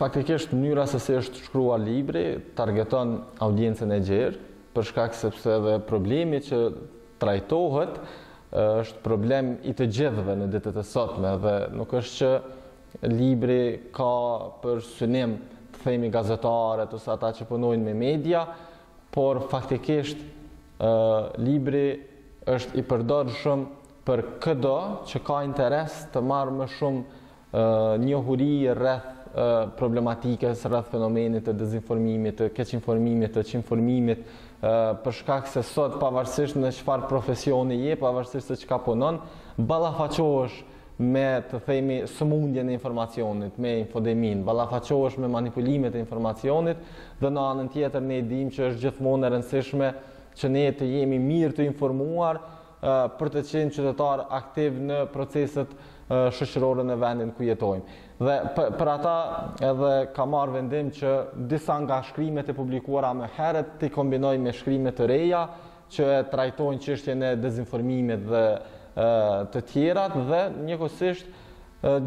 Faktikisht mënyra se si është shkruar libri targeton audiencën e gjerë, për shkak sepse edhe problemi që trajtohet është problem i të gjithëve në ditët e sotme dhe nuk është që libri ka për synim të themi gazetarët ose ata që punojnë me media, por faktikisht libri është i përdorshëm për këdo që ka interes të marrë më shumë njohuri rreth problematikës, rreth fenomenit të dezinformimit, të keqinformimit, të çinformimit, për shkak se sot pavarësisht në çfarë profesioni je, pavarësisht se çka punon, ballafaqohesh me të themi sëmundjen e informacionit, me infodeminë, ballafaqohesh me manipulimet e informacionit dhe në anën tjetër ne e dimë që është gjithmonë e rëndësishme që ne të jemi mirë të informuar për të qenë qytetarë aktivë në proceset shoqërore në vendin ku jetojmë. Dhe për ata edhe kam marrë vendim që disa nga shkrimet e publikuara më herët t'i kombinoj me shkrime të reja që e trajtojnë çështjen e dezinformimit dhe të tjerat dhe njëkohësisht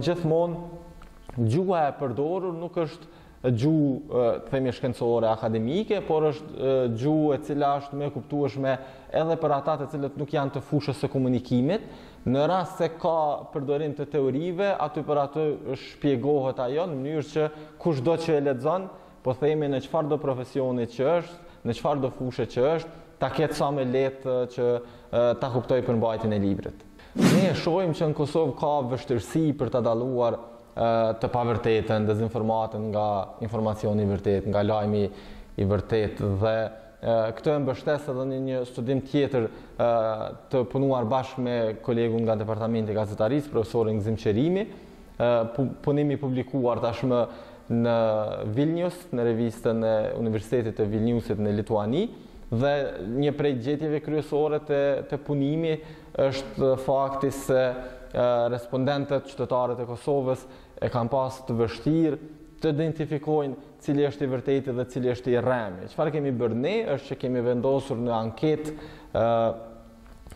gjithmonë gjuha e përdorur nuk është gjuhë të themi shkencore akademike, por është gjuhë e cila është më e kuptueshme edhe për ata të cilët nuk janë të fushës së komunikimit. Në rast se ka përdorim të teorive, aty për aty shpjegohet ajo në mënyrë që kushdo që e lexon, po themi në çfarëdo profesioni që është, në çfarëdo fushe që është, ta ketë sa më lehtë që ta kuptojë përmbajtjen e librit. Ne e shohim që në Kosovë ka vështirësi për ta dalluar të pavërtetën, dezinformatën nga informacioni i vërtetë, nga lajmi i vërtetë dhe këtë e mbështes edhe në një studim tjetër të punuar bashkë me kolegun nga Departamenti i Gazetarisë, profesorin Gëzim Qerimi, punim i publikuar tashmë në Vilnius, në revistën e Universitetit të Vilniusit në Lituani, dhe një prej gjetjeve kryesore te, te punimi Është fakti se respondentët, qytetarët e Kosovës, e kanë pasë të vështirë të identifikojnë cili është i vërteti dhe cili është i rremi. Çfarë kemi bërë ne, është që kemi vendosur në anketë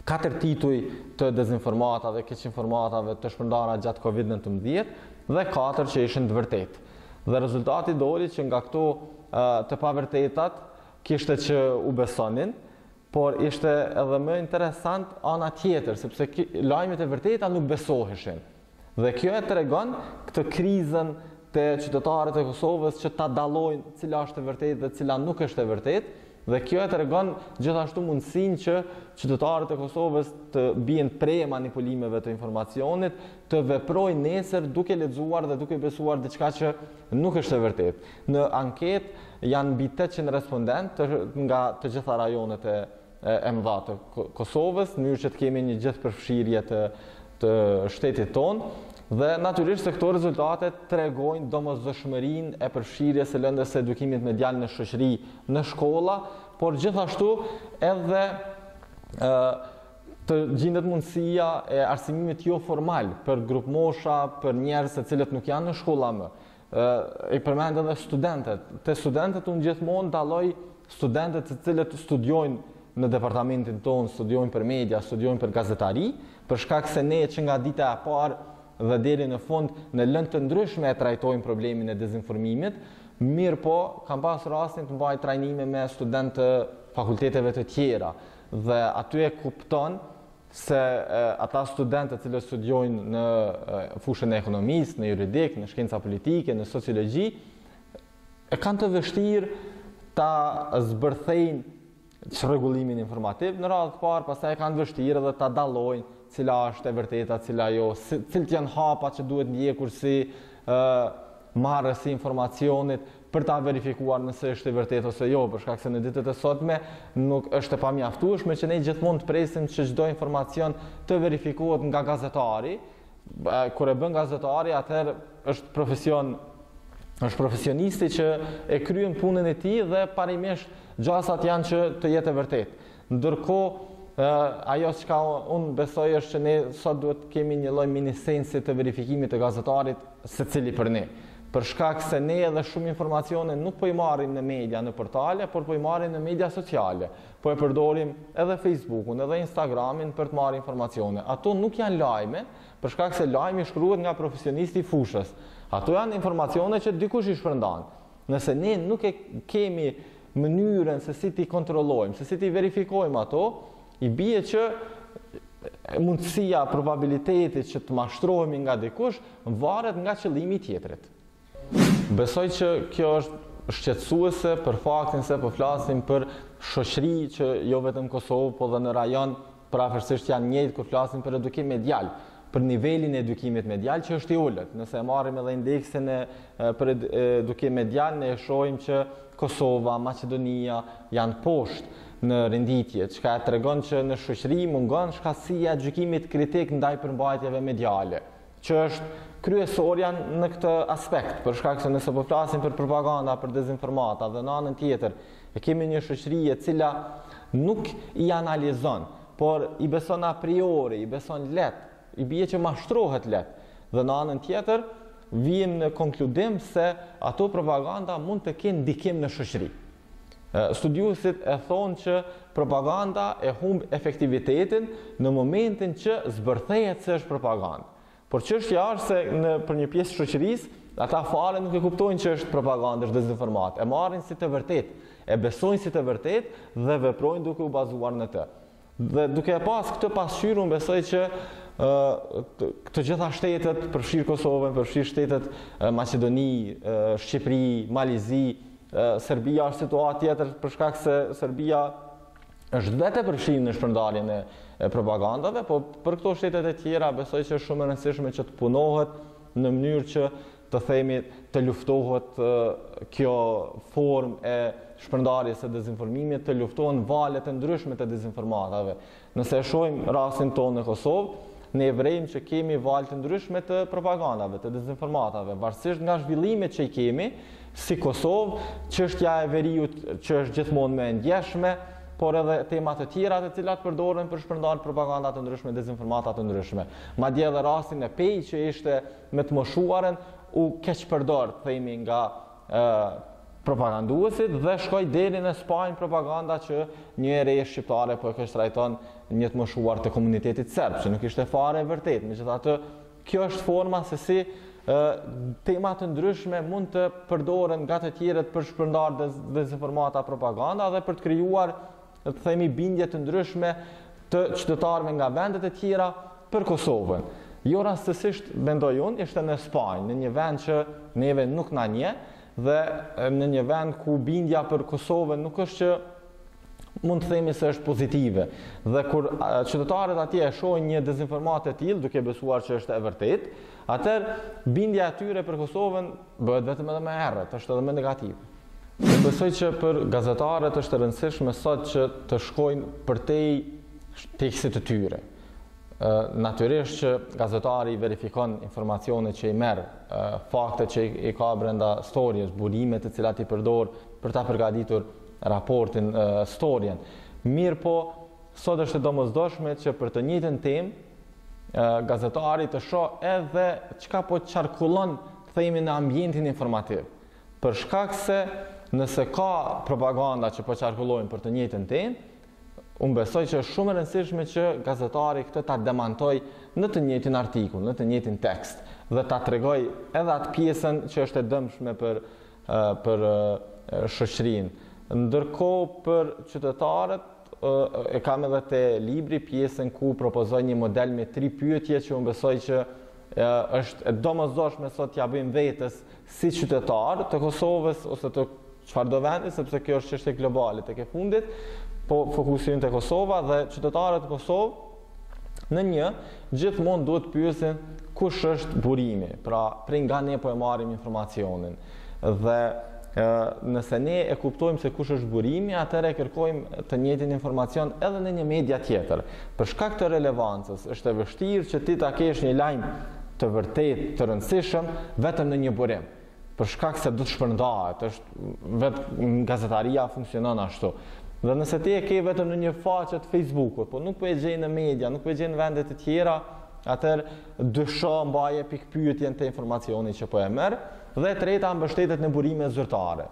katër tituj të dezinformatave, keqinformatave të shpërndara gjatë COVID-19 dhe katër që ishin të vërtetë. Dhe rezultati doli që nga këto të pavërtetat kishte që u besonin, Por ishte edhe më interesant ana tjetër, sepse lajmet e vërteta nuk besoheshin. Dhe kjo e tregon këtë krizën te qytetarët e Kosovës që ta dallojnë cila është e vërtetë dhe cila nuk është e vërtetë, dhe kjo e tregon gjithashtu mundësinë që qytetarët e Kosovës të bien pre manipulimeve të informacionit, të veprojnë nesër duke lexuar dhe duke besuar diçka që nuk është e vërtetë. Në anketë janë mbi tetëqind respondentë nga të gjitha rajonet e mëdha të Kosovës, në mënyrë që të kemi një gjithëpërfshirje të të shtetit tonë dhe natyrisht se këto rezultate tregojnë domosdoshmërinë e përfshirjes së lëndës së edukimit medial në shoqëri në shkolla, por gjithashtu edhe të gjindet mundësia e arsimimit joformal për grupmosha, për njerëz të cilët nuk janë në shkolla më. i përmend edhe studentët. Te studentët unë gjithmonë dalloj studentët të cilët studiojnë në departamentin tonë, studiojnë për media, studiojnë për gazetari, për shkak se ne që nga dita e parë dhe deri në fund në lëndë të ndryshme e trajtojmë problemin e dezinformimit, mirëpo kam pas rastin të mbaj trajnime me studentë të fakulteteve të tjera dhe aty e kupton se ata studentë të cilët studiojnë në fushën e ekonomisë, në juridik, në shkenca politike, në sociologji, e kanë të vështirë ta zbërthejnë çrregullimin informativ në radhë të parë, pastaj e kanë vështirë edhe ta dallojnë cila është e vërteta, cila jo, cilët janë hapat që duhet ndjekur si ë marrës i informacionit, për ta verifikuar nëse është e vërtetë ose jo, për shkak se në ditët e sotme nuk është e pamjaftueshme që ne gjithmonë të presim që çdo informacion të verifikohet nga gazetari. Kur e bën gazetari, atëherë është profesion është profesionisti që e kryen punën e tij dhe parimisht gjasat janë që të jetë e vërtetë. Ndërkohë, ajo çka unë besoj është që ne sot duhet të kemi një lloj minisensi të verifikimit të gazetarit secili për ne. Për shkak se ne edhe shumë informacione nuk po i marrim në media, në portale, por po i marrim në media sociale. Po e përdorim edhe Facebook-un, edhe Instagram-in për të marrë informacione. Ato nuk janë lajme, për shkak se lajmi shkruhet nga profesionisti i fushës. Ato janë informacione që dikush i shpërndan. Nëse ne nuk e kemi mënyrën se si t'i kontrollojmë, se si t'i verifikojmë ato, I bie që mundësia, probabiliteti që të mashtrohemi nga dikush varet nga qëllimi i tjetrit. Besoj që kjo është shqetësuese për faktin se po flasim për shoqëri që jo vetëm në Kosovë, por edhe në rajon, përafërsisht janë njëjtë kur flasim për edukim medial. për nivelin e edukimit medial që është i ulët. Nëse e marrim edhe indeksin e për edukim medial, ne e shohim që Kosova, Maqedonia janë poshtë në renditje, çka e tregon që në shoqëri mungon shkathtësia e gjykimit kritik ndaj përmbajtjeve mediale, që është kryesorja në këtë aspekt, për shkak se nëse po flasim për propaganda, për dezinformata dhe në anën tjetër, e kemi një shoqëri e cila nuk i analizon por i beson a priori, i beson leht, i bie që mashtrohet leht. Dhe në anën tjetër, vijmë në konkludim se ato propaganda mund të kenë ndikim në shoqëri. Studiuesit e thonë që propaganda e humb efektivitetin në momentin që zbërthehet se është propagandë. Por çështja është se për një pjesë shoqërisë, ata fare nuk e kuptojnë që është propagandë, është dezinformatë. E marrin si të vërtetë, e besojnë si të vërtetë dhe veprojnë duke u bazuar në të. Dhe duke e pas këtë pasqyrë, unë besoj që të gjitha shtetet, përfshirë Kosovën, përfshirë shtetet Maqedoni, Shqipëri, Mali i Zi, Serbia është situatë tjetër për shkak se Serbia është vetë e përfshirë në shpërndarjen e, e propagandave, po për këto shtetet e tjera besoj që është shumë e rëndësishme që të punohet në mënyrë që të themi të luftohet kjo formë e shpërndarjes së dezinformimit, të luftohen valët e ndryshme të dezinformatave. Nëse e shohim rastin tonë në Kosovë, ne vërejmë që kemi valë të ndryshme të propagandave, të dezinformatave, varësisht nga zhvillimet që i kemi, si Kosovë, çështja e veriut që është gjithmonë më e ndjeshme, por edhe tema të tjera të cilat përdoren për shpërndarë propaganda të ndryshme, dezinformata të ndryshme. Madje edhe rasti në Pejë që ishte me të moshuarën u keqpërdor, themi nga ë propaganduesit dhe shkoi deri në Spanjë propaganda që një e re shqiptare po e keqtrajton një të moshuar të komunitetit serb, që nuk ishte fare e vërtetë, megjithatë Kjo është forma se si tema të ndryshme mund të përdoren nga të tjerët për shpërndar dezinformata propaganda dhe për të krijuar të themi bindje të ndryshme të qytetarëve nga vendet e tjera për Kosovën. Jo rastësisht mendoj unë, ishte në Spanjë, në një vend që neve nuk na njeh dhe në një vend ku bindja për Kosovën nuk është që mund të themi se është pozitive. Dhe kur qytetarët atje e shohin një dezinformatë e tillë, duke besuar që është e vërtetë, atëherë bindja e tyre për Kosovën bëhet vetëm edhe më e errët, është edhe më negative. Unë besoj që për gazetarët është e rëndësishme sot që të shkojnë përtej tekstit të tyre. Ë natyrisht që gazetari verifikon informacionet që i merr, faktet që i ka brenda storjes, burimet të cilat i përdor për ta përgatitur raportin, storien. Mirëpo, sot është e domosdoshme që për të njëjtën temë gazetari të shoh edhe çka po qarkullon themi në ambientin informativ. Për shkak se nëse ka propaganda që po qarkullojnë për të njëjtën temë, unë besoj që është shumë e rëndësishme që gazetari këtë ta demantoj në të njëjtin artikull, në të njëjtin tekst dhe ta tregoj edhe atë pjesën që është e dëmshme për për shoqërinë. Ndërkohë për qytetarët e kam edhe te libri pjesën ku propozoj një model me tri pyetje që unë besoj që është e domosdoshme sot t'ia bëjmë vetes si qytetar të Kosovës ose të çfarëdo vendi sepse kjo është çështje globale tek e fundit, po fokusi ynë te Kosova dhe qytetarët në Kosovë Në një, gjithmonë duhet të pyesin kush është burimi, pra prej nga ne po e marrim informacionin. Dhe ë nëse ne e kuptojmë se kush është burimi, atëherë e kërkojmë të njëjtin informacion edhe në një media tjetër. Për shkak të relevancës, është e vështirë që ti ta kesh një lajm të vërtetë, të rëndësishëm vetëm në një burim. për shkak se do të shpërndahet, është vetë gazetaria funksionon ashtu. Dhe nëse ti e ke vetëm në një faqe të Facebookut, po nuk po e gjen në media, nuk po e gjen në vende të tjera, atëherë dysho mbaje pikëpyetjen te informacioni që po e merr dhe e treta mbështetet në burime zyrtare.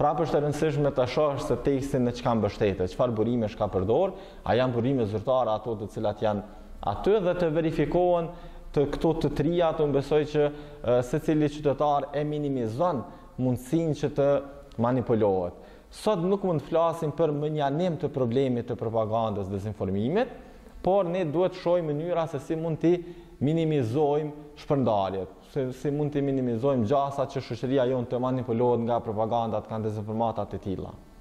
Prapë është e rëndësishme ta shohësh se tekstin në çka mbështetet, çfarë burimesh ka përdor, a janë burime zyrtare ato të cilat janë aty dhe të verifikohen këto të trija, unë besoj që secili qytetar e minimizon mundësinë që të manipulohet. Sot nuk mund të flasim për mënjanim të problemit të propagandës dezinformimit, por ne duhet të shohim mënyra se si mund t'i minimizojmë shpërndarjet. se si mund t'i minimizojmë gjasat që shoqëria jonë të manipulohet nga propagandat, nga dezinformatat e tilla.